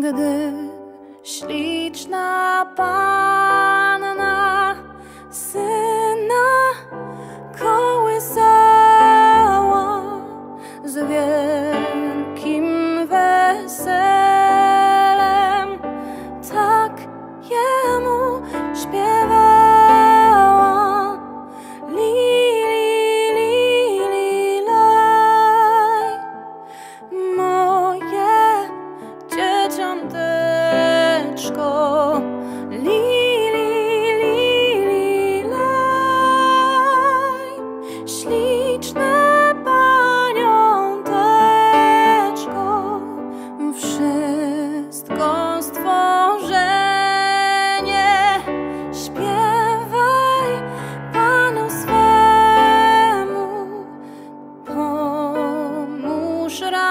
Gdy śliczna Pani should I?